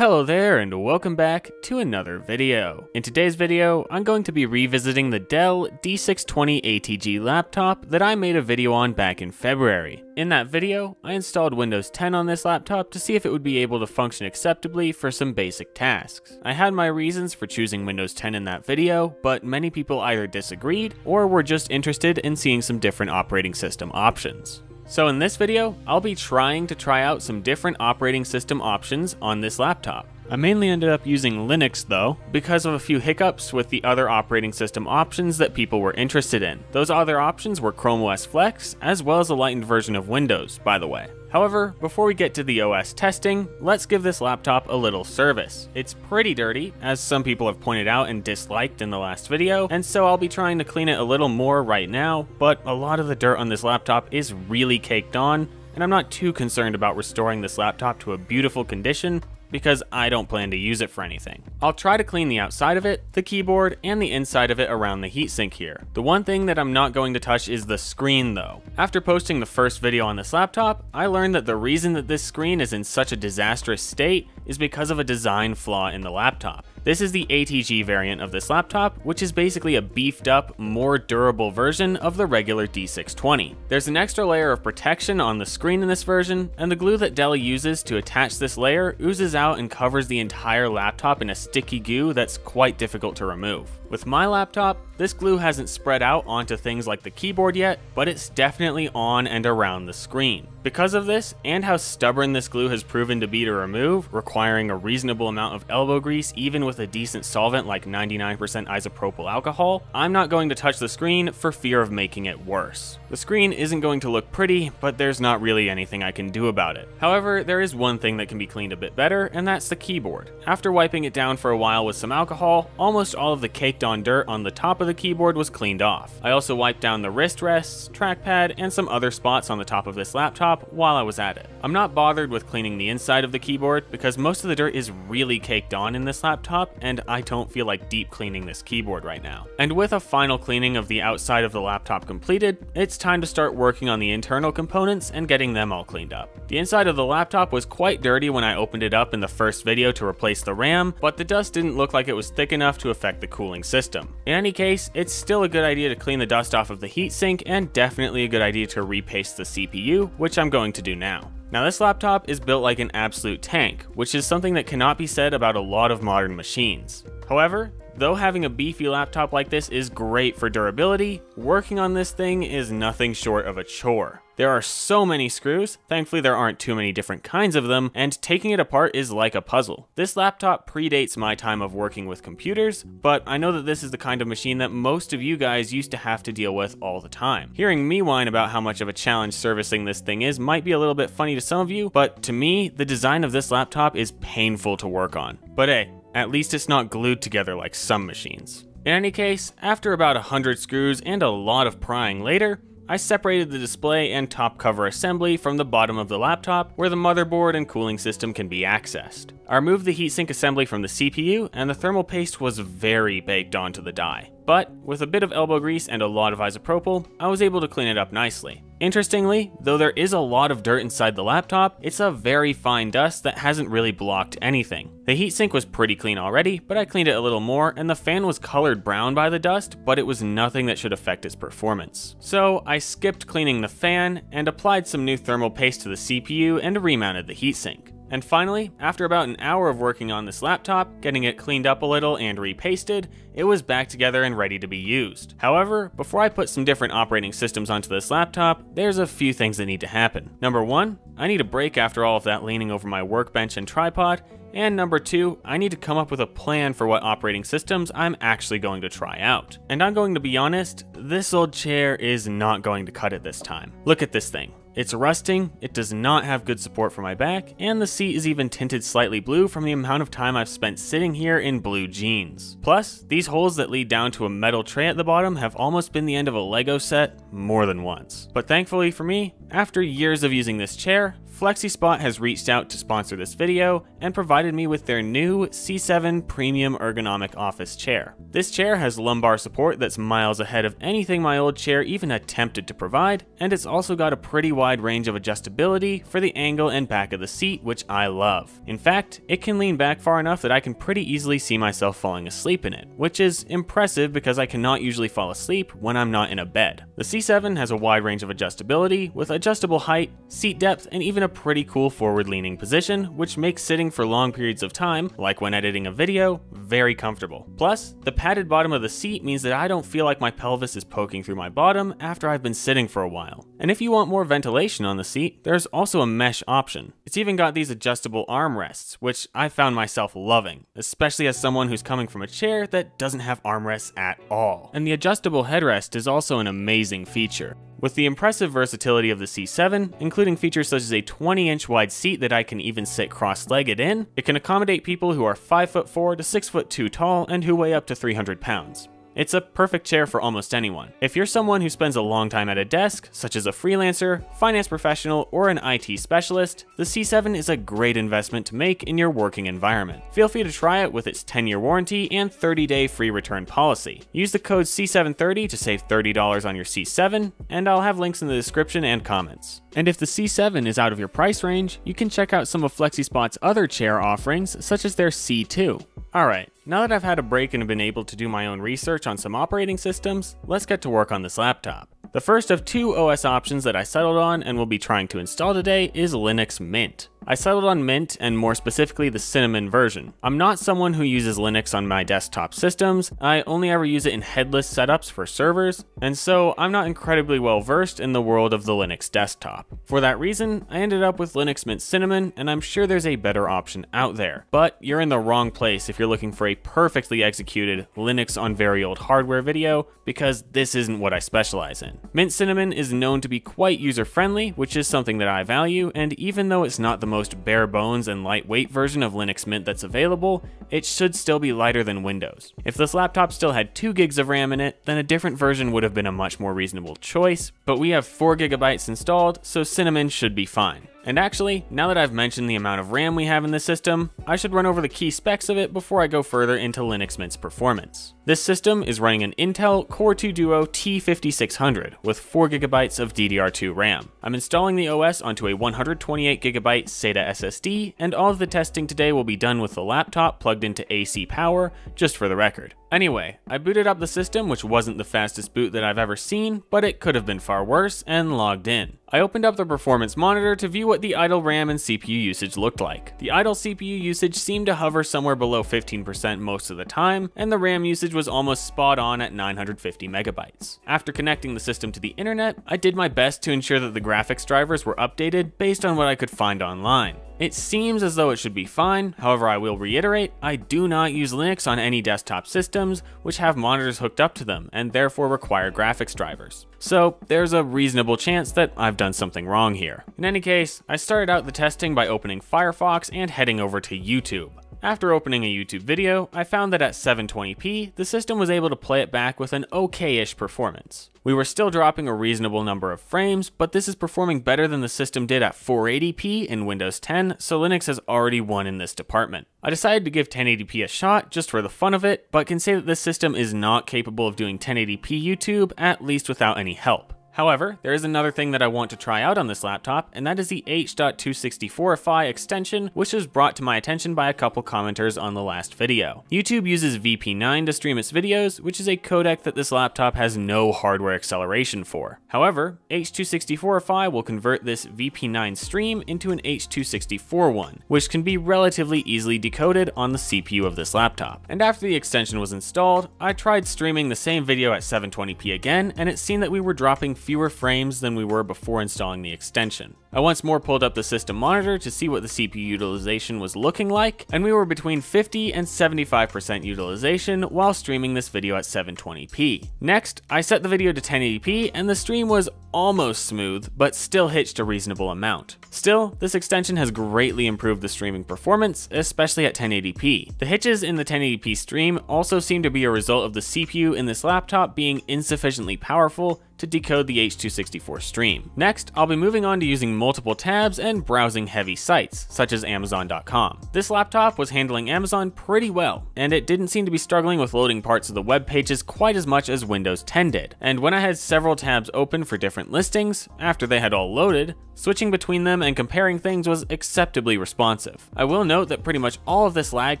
Hello there and welcome back to another video. In today's video, I'm going to be revisiting the Dell D620 ATG laptop that I made a video on back in February. In that video, I installed Windows 10 on this laptop to see if it would be able to function acceptably for some basic tasks. I had my reasons for choosing Windows 10 in that video, but many people either disagreed or were just interested in seeing some different operating system options. So in this video, I'll be trying to try out some different operating system options on this laptop. I mainly ended up using Linux though, because of a few hiccups with the other operating system options that people were interested in. Those other options were Chrome OS Flex, as well as a lightened version of Windows, by the way. However, before we get to the OS testing, let's give this laptop a little service. It's pretty dirty, as some people have pointed out and disliked in the last video, and so I'll be trying to clean it a little more right now, but a lot of the dirt on this laptop is really caked on, and I'm not too concerned about restoring this laptop to a beautiful condition, because I don't plan to use it for anything. I'll try to clean the outside of it, the keyboard, and the inside of it around the heatsink here. The one thing that I'm not going to touch is the screen though. After posting the first video on this laptop, I learned that the reason that this screen is in such a disastrous state is because of a design flaw in the laptop. This is the ATG variant of this laptop, which is basically a beefed up, more durable version of the regular D620. There's an extra layer of protection on the screen in this version, and the glue that Dell uses to attach this layer oozes out and covers the entire laptop in a sticky goo that's quite difficult to remove. With my laptop, this glue hasn't spread out onto things like the keyboard yet, but it's definitely on and around the screen. Because of this, and how stubborn this glue has proven to be to remove, requiring a reasonable amount of elbow grease even with a decent solvent like 99% isopropyl alcohol, I'm not going to touch the screen for fear of making it worse. The screen isn't going to look pretty, but there's not really anything I can do about it. However, there is one thing that can be cleaned a bit better, and that's the keyboard. After wiping it down for a while with some alcohol, almost all of the caked on dirt on the top of the keyboard was cleaned off. I also wiped down the wrist rests, trackpad, and some other spots on the top of this laptop while I was at it. I'm not bothered with cleaning the inside of the keyboard because most of the dirt is really caked on in this laptop and I don't feel like deep cleaning this keyboard right now. And with a final cleaning of the outside of the laptop completed, it's time to start working on the internal components and getting them all cleaned up. The inside of the laptop was quite dirty when I opened it up in the first video to replace the RAM, but the dust didn't look like it was thick enough to affect the cooling system. In any case, it's still a good idea to clean the dust off of the heatsink and definitely a good idea to repaste the CPU, which I'm going to do now. Now this laptop is built like an absolute tank, which is something that cannot be said about a lot of modern machines. However, Though having a beefy laptop like this is great for durability, working on this thing is nothing short of a chore. There are so many screws, thankfully there aren't too many different kinds of them, and taking it apart is like a puzzle. This laptop predates my time of working with computers, but I know that this is the kind of machine that most of you guys used to have to deal with all the time. Hearing me whine about how much of a challenge servicing this thing is might be a little bit funny to some of you, but to me, the design of this laptop is painful to work on. But hey, at least it's not glued together like some machines. In any case, after about 100 screws and a lot of prying later, I separated the display and top cover assembly from the bottom of the laptop where the motherboard and cooling system can be accessed. I removed the heatsink assembly from the CPU and the thermal paste was very baked onto the die. But with a bit of elbow grease and a lot of isopropyl, I was able to clean it up nicely. Interestingly, though there is a lot of dirt inside the laptop, it's a very fine dust that hasn't really blocked anything. The heatsink was pretty clean already, but I cleaned it a little more, and the fan was colored brown by the dust, but it was nothing that should affect its performance. So I skipped cleaning the fan and applied some new thermal paste to the CPU and remounted the heatsink. And finally, after about an hour of working on this laptop, getting it cleaned up a little and repasted, it was back together and ready to be used. However, before I put some different operating systems onto this laptop, there's a few things that need to happen. Number one, I need a break after all of that leaning over my workbench and tripod, and number two, I need to come up with a plan for what operating systems I'm actually going to try out. And I'm going to be honest, this old chair is not going to cut it this time. Look at this thing. It's rusting, it does not have good support for my back, and the seat is even tinted slightly blue from the amount of time I've spent sitting here in blue jeans. Plus, these holes that lead down to a metal tray at the bottom have almost been the end of a Lego set more than once. But thankfully for me, after years of using this chair, FlexiSpot has reached out to sponsor this video and provided me with their new C7 Premium Ergonomic Office Chair. This chair has lumbar support that's miles ahead of anything my old chair even attempted to provide, and it's also got a pretty wide range of adjustability for the angle and back of the seat, which I love. In fact, it can lean back far enough that I can pretty easily see myself falling asleep in it, which is impressive because I cannot usually fall asleep when I'm not in a bed. The C7 has a wide range of adjustability with adjustable height, seat depth, and even a pretty cool forward-leaning position, which makes sitting for long periods of time, like when editing a video, very comfortable. Plus, the padded bottom of the seat means that I don't feel like my pelvis is poking through my bottom after I've been sitting for a while. And if you want more ventilation on the seat, there's also a mesh option. It's even got these adjustable armrests, which I found myself loving, especially as someone who's coming from a chair that doesn't have armrests at all. And the adjustable headrest is also an amazing feature. With the impressive versatility of the C7, including features such as a 20 inch wide seat that I can even sit cross legged in, it can accommodate people who are 5'4 to 6'2 tall and who weigh up to 300 pounds. It's a perfect chair for almost anyone. If you're someone who spends a long time at a desk, such as a freelancer, finance professional, or an IT specialist, the C7 is a great investment to make in your working environment. Feel free to try it with its 10-year warranty and 30-day free return policy. Use the code C730 to save $30 on your C7, and I'll have links in the description and comments. And if the C7 is out of your price range, you can check out some of FlexiSpot's other chair offerings, such as their C2. Alright, now that I've had a break and been able to do my own research on some operating systems, let's get to work on this laptop. The first of two OS options that I settled on and will be trying to install today is Linux Mint. I settled on Mint and more specifically the Cinnamon version. I'm not someone who uses Linux on my desktop systems, I only ever use it in headless setups for servers, and so I'm not incredibly well versed in the world of the Linux desktop. For that reason, I ended up with Linux Mint Cinnamon and I'm sure there's a better option out there. But you're in the wrong place if you're looking for a perfectly executed Linux on very old hardware video, because this isn't what I specialize in. Mint Cinnamon is known to be quite user friendly, which is something that I value, and even though it's not the most bare bones and lightweight version of Linux Mint that's available, it should still be lighter than Windows. If this laptop still had 2 gigs of RAM in it, then a different version would have been a much more reasonable choice, but we have 4 gigabytes installed, so Cinnamon should be fine. And actually, now that I've mentioned the amount of RAM we have in the system, I should run over the key specs of it before I go further into Linux Mint's performance. This system is running an Intel Core 2 Duo T5600 with 4GB of DDR2 RAM. I'm installing the OS onto a 128GB SATA SSD, and all of the testing today will be done with the laptop plugged into AC power, just for the record. Anyway, I booted up the system, which wasn't the fastest boot that I've ever seen, but it could have been far worse, and logged in. I opened up the performance monitor to view what the idle RAM and CPU usage looked like. The idle CPU usage seemed to hover somewhere below 15% most of the time, and the RAM usage was almost spot on at 950 megabytes. After connecting the system to the internet, I did my best to ensure that the graphics drivers were updated based on what I could find online. It seems as though it should be fine, however I will reiterate, I do not use Linux on any desktop systems which have monitors hooked up to them and therefore require graphics drivers. So there's a reasonable chance that I've done something wrong here. In any case, I started out the testing by opening Firefox and heading over to YouTube. After opening a YouTube video, I found that at 720p, the system was able to play it back with an okay-ish performance. We were still dropping a reasonable number of frames, but this is performing better than the system did at 480p in Windows 10, so Linux has already won in this department. I decided to give 1080p a shot just for the fun of it, but can say that this system is not capable of doing 1080p YouTube, at least without any help. However, there is another thing that I want to try out on this laptop, and that is the h264ify extension, which was brought to my attention by a couple commenters on the last video. YouTube uses VP9 to stream its videos, which is a codec that this laptop has no hardware acceleration for. However, h264ify will convert this VP9 stream into an H.264 one, which can be relatively easily decoded on the CPU of this laptop. And after the extension was installed, I tried streaming the same video at 720p again, and it seemed that we were dropping fewer frames than we were before installing the extension. I once more pulled up the system monitor to see what the CPU utilization was looking like, and we were between 50 and 75% utilization while streaming this video at 720p. Next, I set the video to 1080p and the stream was almost smooth, but still hitched a reasonable amount. Still, this extension has greatly improved the streaming performance, especially at 1080p. The hitches in the 1080p stream also seem to be a result of the CPU in this laptop being insufficiently powerful to decode the H.264 stream. Next, I'll be moving on to using multiple tabs and browsing heavy sites, such as Amazon.com. This laptop was handling Amazon pretty well, and it didn't seem to be struggling with loading parts of the web pages quite as much as Windows 10 did. And when I had several tabs open for different listings, after they had all loaded, switching between them and comparing things was acceptably responsive. I will note that pretty much all of this lag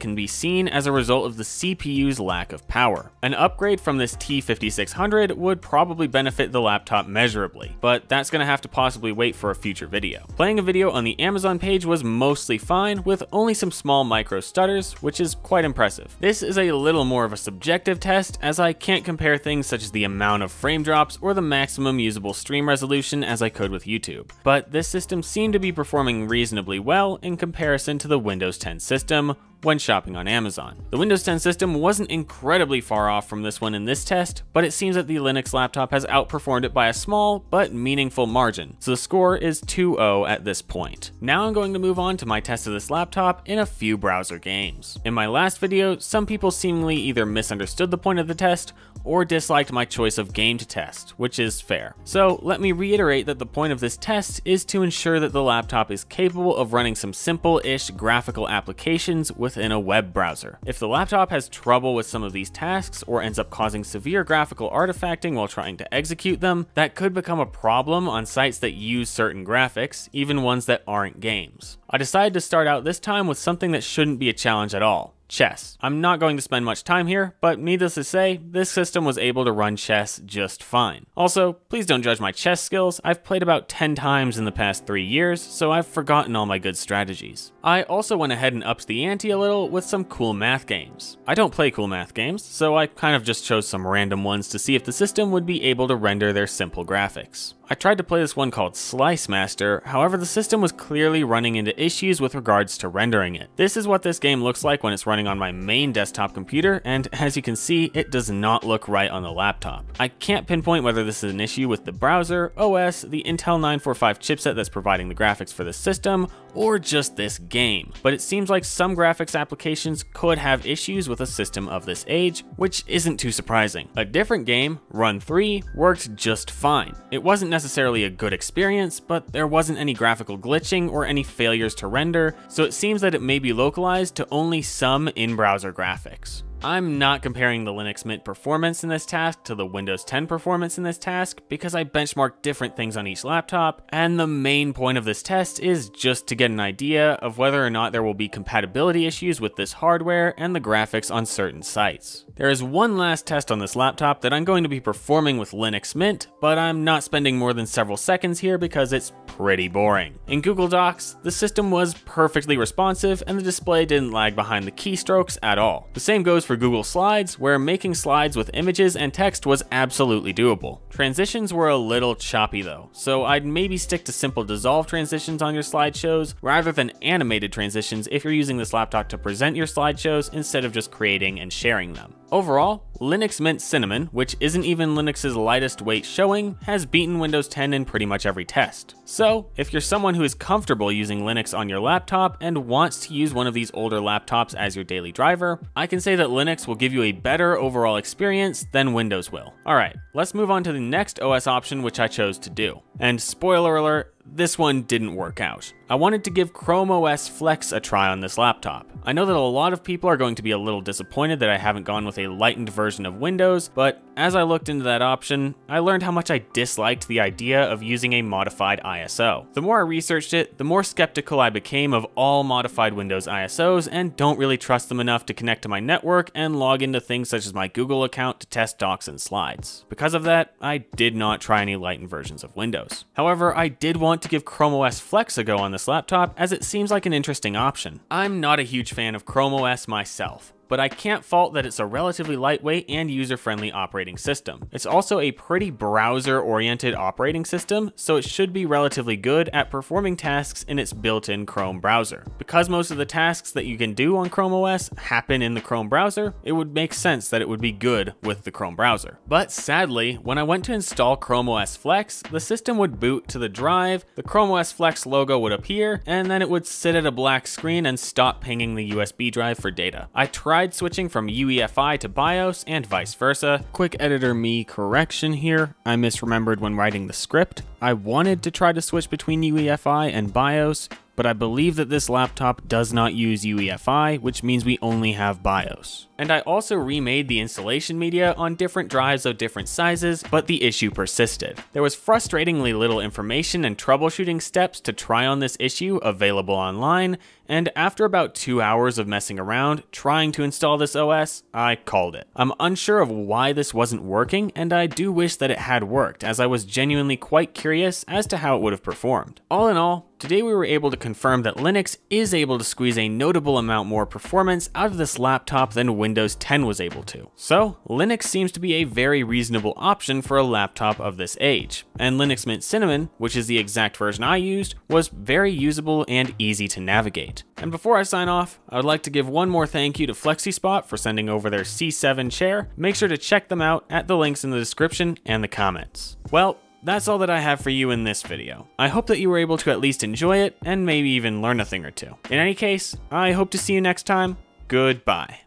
can be seen as a result of the CPU's lack of power. An upgrade from this T5600 would probably benefit the laptop measurably, but that's going to have to possibly wait for a future video. Playing a video on the Amazon page was mostly fine, with only some small micro stutters, which is quite impressive. This is a little more of a subjective test, as I can't compare things such as the amount of frame drops or the maximum usable stream resolution as I could with YouTube. But this system seemed to be performing reasonably well in comparison to the Windows 10 system, when shopping on Amazon. The Windows 10 system wasn't incredibly far off from this one in this test, but it seems that the Linux laptop has outperformed it by a small but meaningful margin, so the score is 2-0 at this point. Now I'm going to move on to my test of this laptop in a few browser games. In my last video, some people seemingly either misunderstood the point of the test or disliked my choice of game to test, which is fair. So let me reiterate that the point of this test is to ensure that the laptop is capable of running some simple-ish graphical applications within a web browser. If the laptop has trouble with some of these tasks or ends up causing severe graphical artifacting while trying to execute them, that could become a problem on sites that use certain graphics, even ones that aren't games. I decided to start out this time with something that shouldn't be a challenge at all, chess. I'm not going to spend much time here, but needless to say, this system was able to run chess just fine. Also, please don't judge my chess skills, I've played about 10 times in the past 3 years, so I've forgotten all my good strategies. I also went ahead and upped the ante a little with some cool math games. I don't play cool math games, so I kind of just chose some random ones to see if the system would be able to render their simple graphics. I tried to play this one called Slice Master, however the system was clearly running into issues with regards to rendering it. This is what this game looks like when it's running on my main desktop computer, and as you can see, it does not look right on the laptop. I can't pinpoint whether this is an issue with the browser, OS, the Intel 945 chipset that's providing the graphics for the system, or just this game, but it seems like some graphics applications could have issues with a system of this age, which isn't too surprising. A different game, Run 3, worked just fine. It wasn't a good experience, but there wasn't any graphical glitching or any failures to render, so it seems that it may be localized to only some in-browser graphics. I'm not comparing the Linux Mint performance in this task to the Windows 10 performance in this task because I benchmarked different things on each laptop, and the main point of this test is just to get an idea of whether or not there will be compatibility issues with this hardware and the graphics on certain sites. There is one last test on this laptop that I'm going to be performing with Linux Mint, but I'm not spending more than several seconds here because it's pretty boring. In Google Docs, the system was perfectly responsive and the display didn't lag behind the keystrokes at all. The same goes for Google Slides, where making slides with images and text was absolutely doable. Transitions were a little choppy though, so I'd maybe stick to simple dissolve transitions on your slideshows rather than animated transitions if you're using this laptop to present your slideshows instead of just creating and sharing them. Overall, Linux Mint Cinnamon, which isn't even Linux's lightest weight showing, has beaten Windows 10 in pretty much every test. So, if you're someone who is comfortable using Linux on your laptop and wants to use one of these older laptops as your daily driver, I can say that Linux will give you a better overall experience than Windows will. Alright, let's move on to the next OS option which I chose to do. And spoiler alert, this one didn't work out. I wanted to give Chrome OS Flex a try on this laptop. I know that a lot of people are going to be a little disappointed that I haven't gone with a lightened version of Windows, but as I looked into that option, I learned how much I disliked the idea of using a modified ISO. The more I researched it, the more skeptical I became of all modified Windows ISOs and don't really trust them enough to connect to my network and log into things such as my Google account to test docs and slides. Because of that, I did not try any lightened versions of Windows. However, I did want to give Chrome OS Flex a go on this laptop as it seems like an interesting option. I'm not a huge fan of Chrome OS myself, but I can't fault that it's a relatively lightweight and user-friendly operating system. It's also a pretty browser-oriented operating system, so it should be relatively good at performing tasks in its built-in Chrome browser. Because most of the tasks that you can do on Chrome OS happen in the Chrome browser, it would make sense that it would be good with the Chrome browser. But sadly, when I went to install Chrome OS Flex, the system would boot to the drive, the Chrome OS Flex logo would appear, and then it would sit at a black screen and stop pinging the USB drive for data. I tried tried switching from UEFI to BIOS and vice versa. Quick editor me correction here, I misremembered when writing the script. I wanted to try to switch between UEFI and BIOS, but I believe that this laptop does not use UEFI, which means we only have BIOS. And I also remade the installation media on different drives of different sizes, but the issue persisted. There was frustratingly little information and troubleshooting steps to try on this issue available online, and after about two hours of messing around trying to install this OS, I called it. I'm unsure of why this wasn't working, and I do wish that it had worked, as I was genuinely quite curious as to how it would have performed. All in all, Today we were able to confirm that Linux is able to squeeze a notable amount more performance out of this laptop than Windows 10 was able to. So, Linux seems to be a very reasonable option for a laptop of this age, and Linux Mint Cinnamon, which is the exact version I used, was very usable and easy to navigate. And before I sign off, I would like to give one more thank you to FlexiSpot for sending over their C7 chair. Make sure to check them out at the links in the description and the comments. Well, that's all that I have for you in this video. I hope that you were able to at least enjoy it and maybe even learn a thing or two. In any case, I hope to see you next time. Goodbye.